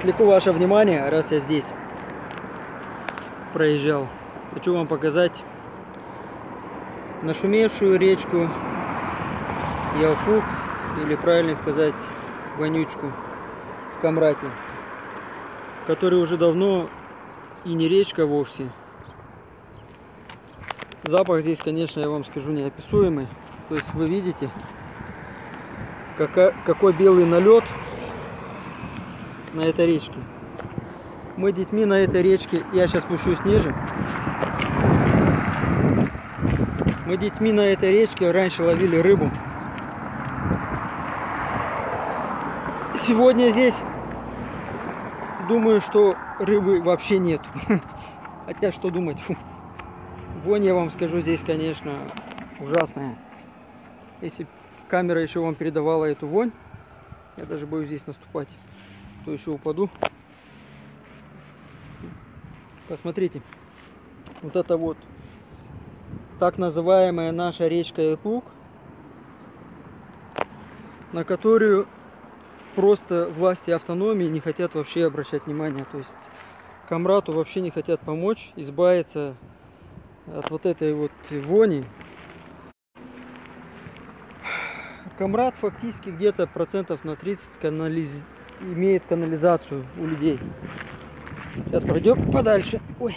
Отвлеку ваше внимание, раз я здесь проезжал. Хочу вам показать нашумевшую речку Ялпук, или правильно сказать, Вонючку в Камрате, которая уже давно и не речка вовсе. Запах здесь, конечно, я вам скажу, неописуемый. То есть вы видите, какой белый налет на этой речке. Мы детьми на этой речке, я сейчас спущусь ниже. Мы детьми на этой речке раньше ловили рыбу. Сегодня здесь, думаю, что рыбы вообще нет. Хотя что думать, фу. Вонь, я вам скажу, здесь, конечно, ужасная. Если камера еще вам передавала эту вонь, я даже боюсь здесь наступать, то еще упаду. Посмотрите, вот это вот так называемая наша речка Иркук, на которую просто власти автономии не хотят вообще обращать внимание. То есть Камрату вообще не хотят помочь избавиться от вот этой вот вони. Камрад фактически где-то процентов на 30 канализ... имеет канализацию у людей. Сейчас пройдем подальше. Ой.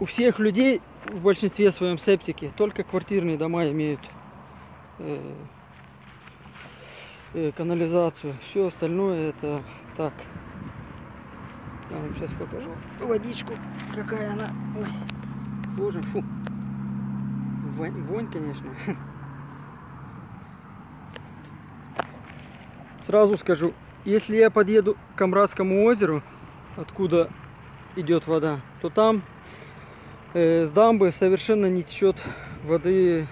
У всех людей в большинстве своем септики только квартирные дома имеют э, э, канализацию. Все остальное это так. Я вам сейчас покажу водичку, какая она. Ой, боже, фу. Вонь, вонь, конечно. Сразу скажу, если я подъеду к Камрадскому озеру, откуда идет вода, то там э, с дамбы совершенно не течет воды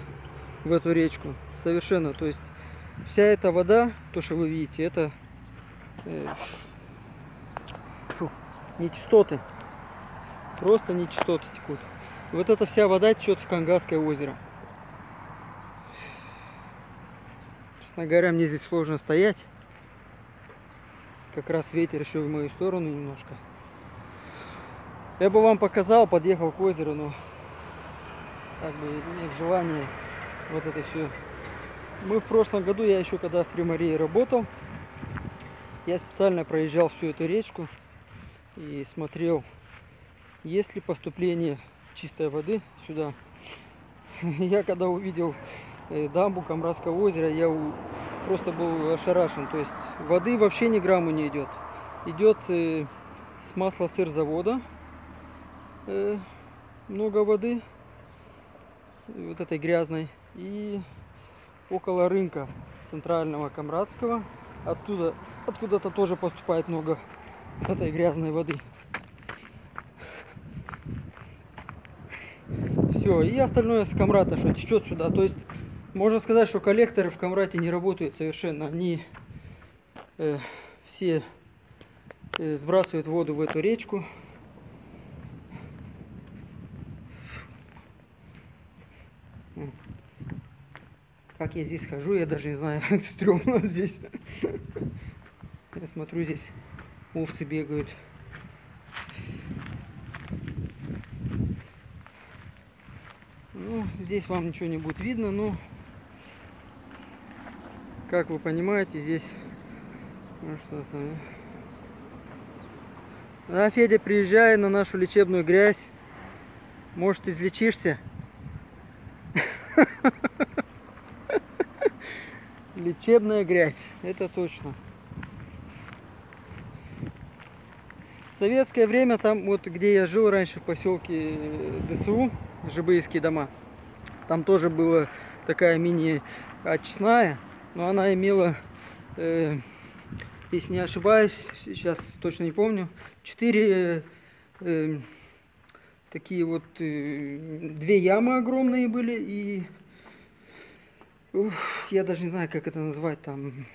в эту речку. Совершенно. То есть вся эта вода, то, что вы видите, это э, фу, нечистоты. Просто нечистоты текут. Вот эта вся вода течет в Кангасское озеро. Честно говоря, мне здесь сложно стоять. Как раз ветер еще в мою сторону немножко. Я бы вам показал, подъехал к озеру, но как бы нет желания вот это все. Мы в прошлом году, я еще когда в Приморье работал, я специально проезжал всю эту речку и смотрел, есть ли поступление чистой воды сюда. Я когда увидел э, дамбу Камрадского озера, я просто был ошарашен. То есть воды вообще ни грамму не идет. Идет э, с масла сыр завода э, много воды, вот этой грязной, и около рынка центрального Камрадского. Оттуда, откуда-то тоже поступает много этой грязной воды. Все, и остальное с Камрата, что течет сюда. То есть можно сказать, что коллекторы в Камрате не работают совершенно. Они э, все э, сбрасывают воду в эту речку. Как я здесь хожу, я даже не знаю, стрёмно здесь. Я смотрю, здесь овцы бегают. Ну, здесь вам ничего не будет видно, но как вы понимаете, здесь ну, что там. Да, Федя, приезжай на нашу лечебную грязь. Может, излечишься? Лечебная грязь, это точно. В советское время, там вот где я жил раньше в поселке ДСУ, Жибыйские дома, там тоже была такая мини-очистная но она имела, э, если не ошибаюсь, сейчас точно не помню, четыре э, такие вот, э, две ямы огромные были, и ух, я даже не знаю, как это назвать, там,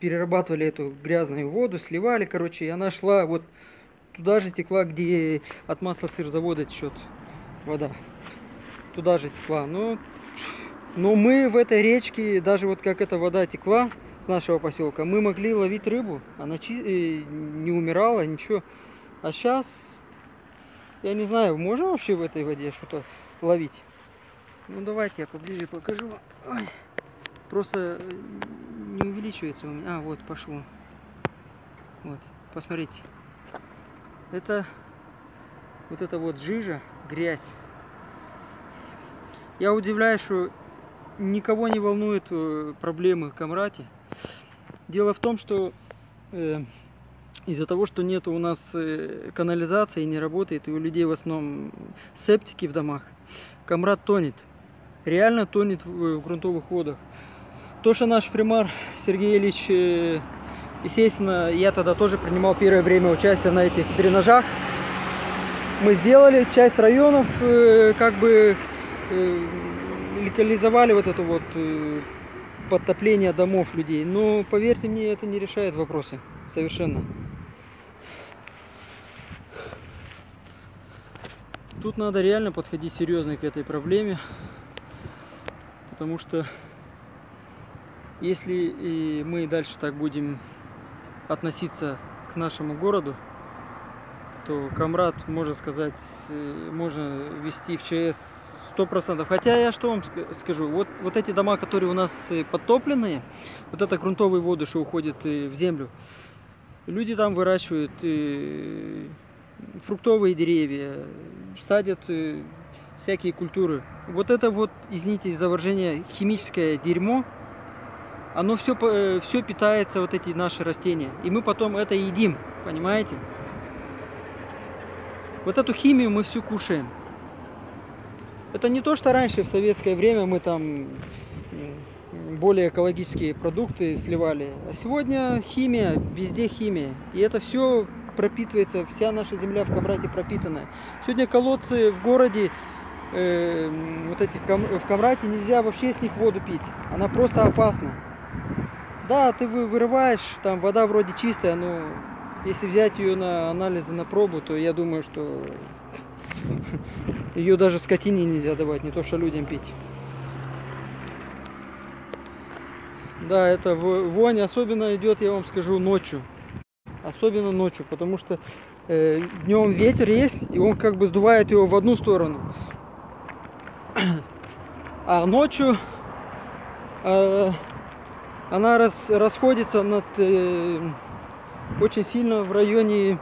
перерабатывали эту грязную воду, сливали, короче, и она шла вот туда же текла, где от масла сырзавода течет вода. Туда же текла. Но но мы в этой речке, даже вот как эта вода текла, с нашего поселка, мы могли ловить рыбу, она э, не умирала, ничего. А сейчас, я не знаю, можно вообще в этой воде что-то ловить? Ну давайте я поближе покажу. Ой, просто э, не увеличивается у меня. А, вот пошло. Вот, посмотрите. Это вот это вот жижа, грязь. Я удивляюсь, что никого не волнует э, проблемы Камрати. Дело в том, что э, из-за того, что нет у нас э, канализации, не работает, и у людей в основном септики в домах, Камрат тонет. Реально тонет в, в грунтовых водах. То, что наш примар Сергей Ильич, э, естественно, я тогда тоже принимал первое время участие на этих дренажах. Мы сделали часть районов, э, как бы э, легализовали вот это вот э, подтопление домов людей. Но поверьте мне, это не решает вопросы совершенно. Тут надо реально подходить серьезно к этой проблеме, потому что если и мы дальше так будем относиться к нашему городу, то Камрад, можно сказать, э, можно вести в ЧС сто процентов. Хотя я что вам ска- скажу, вот, вот эти дома, которые у нас э, подтопленные, вот это грунтовые воды, что уходят э, в землю, люди там выращивают э, фруктовые деревья, садят всякие культуры. Вот это вот, извините за выражение, химическое дерьмо, оно все, все питается вот эти наши растения. И мы потом это едим, понимаете? Вот эту химию мы всю кушаем. Это не то, что раньше в советское время мы там более экологические продукты сливали. А сегодня химия, везде химия. И это все пропитывается, вся наша земля в Камрате пропитанная. Сегодня колодцы в городе, э, вот этих в Камрате нельзя вообще с них воду пить. Она просто опасна. Да, ты вы- вырываешь, там вода вроде чистая, но если взять ее на анализы, на пробу, то я думаю, что ее даже скотине нельзя давать, не то что людям пить. Да, это вонь особенно идет, я вам скажу, ночью. Особенно ночью, потому что днем ветер есть, и он как бы сдувает его в одну сторону. А ночью э, она рас- расходится над э, очень сильно в районе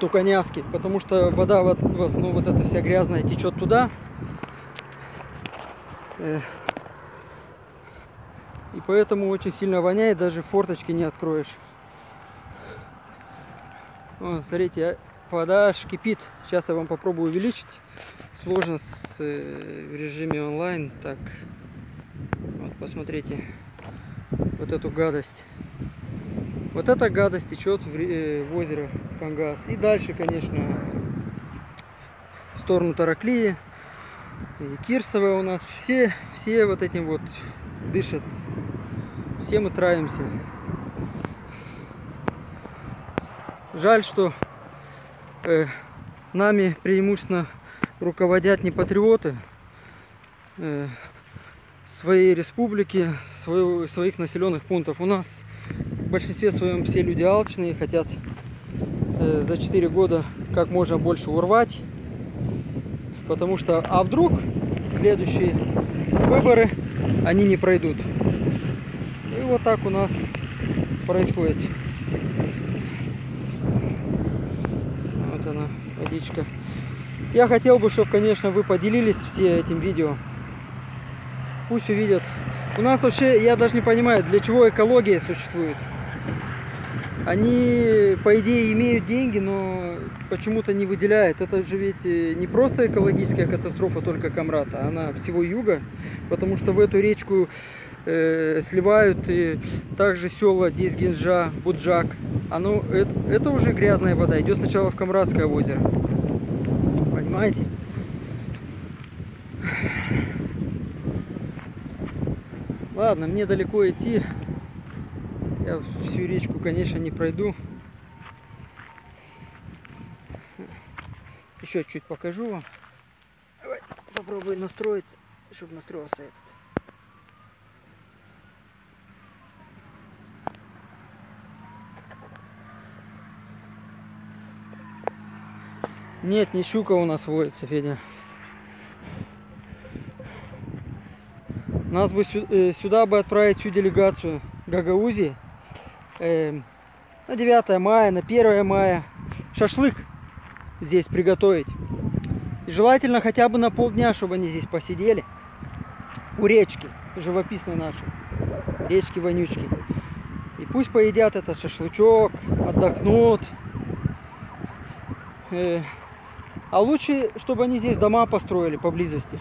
Туканяски, потому что вода вот, в основном вот эта вся грязная течет туда. Э, И поэтому очень сильно воняет, даже форточки не откроешь. О, смотрите, а, вода аж кипит. Сейчас я вам попробую увеличить. Сложно с, э, в режиме онлайн. Так, вот посмотрите вот эту гадость. Вот эта гадость течет в, э, в озеро Пангас. И дальше, конечно, в сторону Тараклии. И Кирсовая у нас. Все, все вот этим вот дышат. Все мы траемся. Жаль, что э, нами преимущественно руководят не патриоты э, своей республики, своего- своих населенных пунктов. У нас в большинстве своем все люди алчные, хотят э, за 4 года как можно больше урвать. Потому что, а вдруг следующие выборы они не пройдут. И вот так у нас происходит. Вот она, водичка. Я хотел бы, чтобы, конечно, вы поделились все этим видео. Пусть увидят. У нас вообще, я даже не понимаю, для чего экология существует. Они, по идее, имеют деньги, но почему-то не выделяют. Это же ведь э, не просто экологическая катастрофа только Камрата, она всего юга, потому что в эту речку э, сливают и также села Дизгинжа, Буджак. Оно, это, это уже грязная вода, идет сначала в Камрадское озеро. Понимаете? Ладно, мне далеко идти. Я всю речку, конечно, не пройду. Еще чуть покажу вам. Давай, попробую настроиться, чтобы настроился этот. Нет, не щука у нас водится, Федя. Нас бы сюда, э, сюда бы отправить всю делегацию Гагаузии эм, на 9 мая, на 1 мая шашлык здесь приготовить. И желательно хотя бы на полдня, чтобы они здесь посидели. У речки, живописной нашей. Речки вонючки. И пусть поедят этот шашлычок, отдохнут. Э, а лучше, чтобы они здесь дома построили поблизости.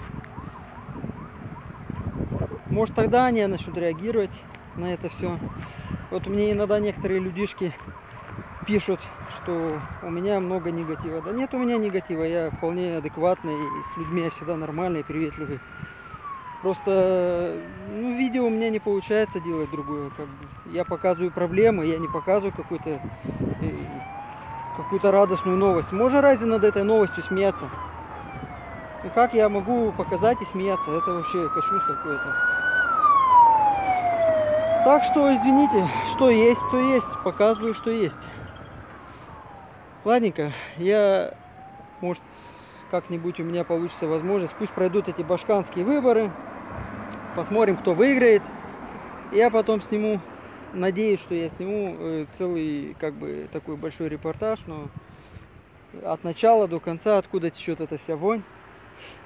Может тогда они начнут реагировать на это все. Вот мне иногда некоторые людишки пишут, что у меня много негатива. Да нет у меня негатива, я вполне адекватный, и с людьми я всегда нормальный, приветливый. Просто ну, видео у меня не получается делать другое. Как бы. Я показываю проблемы, я не показываю какую-то э, какую-то радостную новость. Можно разве над этой новостью смеяться? Ну как я могу показать и смеяться? Это вообще кощунство какое-то. Так что, извините, что есть, то есть. Показываю, что есть. Ладненько, я, может, как-нибудь у меня получится возможность. Пусть пройдут эти башканские выборы. Посмотрим, кто выиграет. Я потом сниму, надеюсь, что я сниму э, целый, как бы, такой большой репортаж, но от начала до конца, откуда течет эта вся вонь,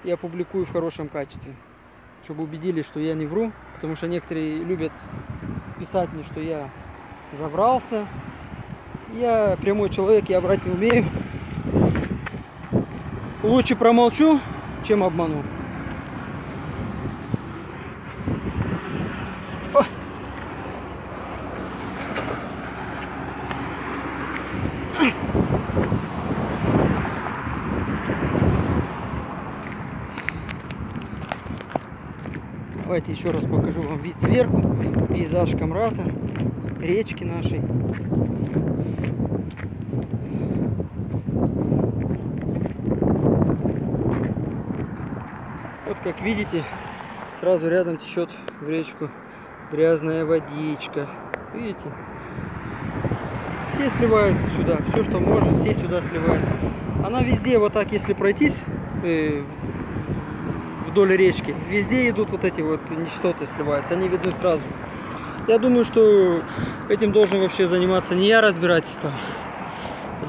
я публикую в хорошем качестве. Чтобы убедились, что я не вру. Потому что некоторые любят писать мне, что я забрался. Я прямой человек, я врать не умею. Лучше промолчу, чем обману. Давайте еще раз покажу вам вид сверху, пейзаж Камрата, речки нашей. Вот как видите, сразу рядом течет в речку грязная водичка. Видите? Все сливаются сюда, все что можно, все сюда сливают. Она везде вот так, если пройтись э, вдоль речки, везде идут вот эти вот нечистоты сливаются, они видны сразу. Я думаю, что этим должен вообще заниматься не я разбирательство.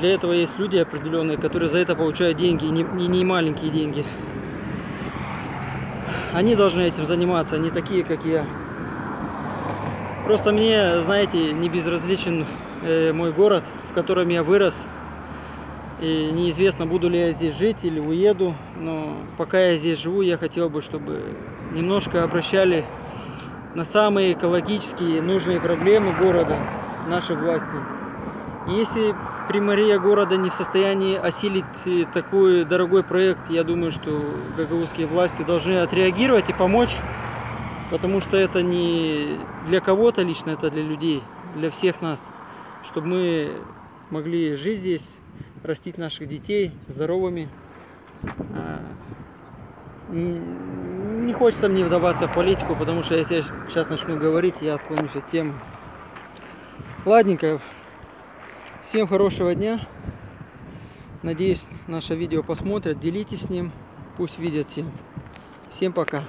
Для этого есть люди определенные, которые за это получают деньги, и не, не маленькие деньги. Они должны этим заниматься, не такие, как я. Просто мне, знаете, не безразличен э, мой город, в котором я вырос. И неизвестно, буду ли я здесь жить или уеду. Но пока я здесь живу, я хотел бы, чтобы немножко обращали на самые экологические нужные проблемы города наши власти. Если примария города не в состоянии осилить э, такой дорогой проект, я думаю, что гагаузские власти должны отреагировать и помочь, потому что это не для кого-то лично, это для людей, для всех нас, чтобы мы могли жить здесь, растить наших детей здоровыми. А, Не хочется мне вдаваться в политику, потому что если я сейчас начну говорить, я отклонюсь от темы. Ладненько, Всем хорошего дня. Надеюсь, наше видео посмотрят. Делитесь с ним. Пусть видят всем. Всем пока.